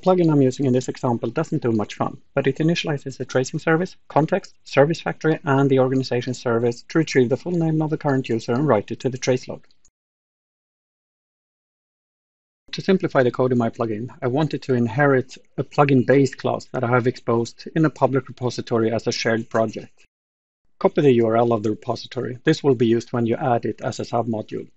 plugin I'm using in this example doesn't do much fun, but it initializes the tracing service, context, service factory, and the organization service to retrieve the full name of the current user and write it to the trace log. To simplify the code in my plugin, I wanted to inherit a plugin-based class that I have exposed in a public repository as a shared project. Copy the URL of the repository. This will be used when you add it as a submodule.